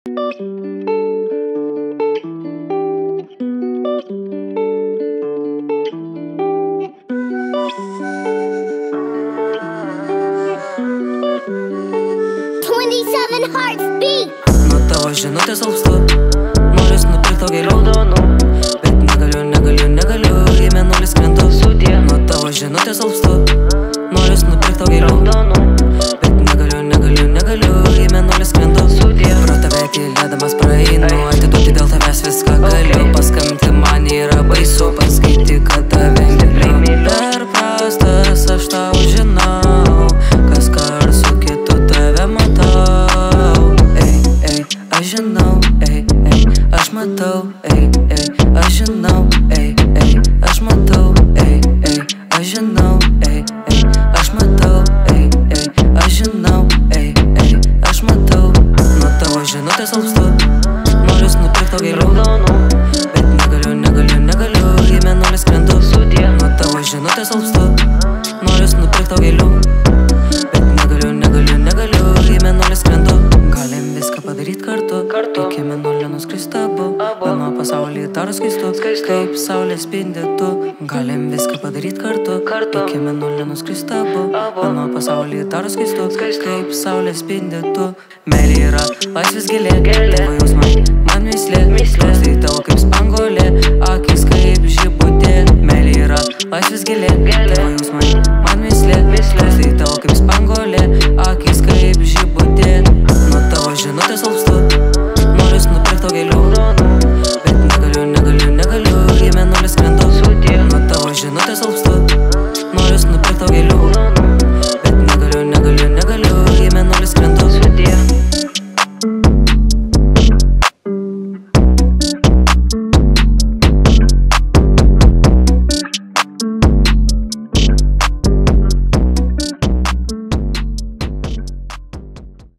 Twenty-seven hearts beat. Nuo tavo žinutės alpstu Noris nupirkti tau gėlių Bet negaliu, negaliu, negaliu Į mėnulį skrendu Nuo tavo žinutės alpstu Noris nupirkti tau gėlių Bet Ei, ei, aš matau Ei, ei, aš žinau Ei, ei, aš matau Ei, ei, aš žinau Ei, ei, aš matau Ei, ei, aš žinau Ei, ei, aš matau. Nuo tavo žinutės alpstu Noris nupirkti tau gėlių. Bet negaliu, negaliu, negaliu. Į mėnulį skrendu. Nuo tavo žinutės alpstu padaryti kartu. Iki mėnulio nuskrist abu. Mano pasaulį taro skaistu. Kaip saulė spindi tu. Galim viską padaryti kartu. Iki mėnulio nuskrist abu. Mano pasaulį taro skaistu. Kaip saulė spindi tu. Meilė yra laisvės gėlė Tavo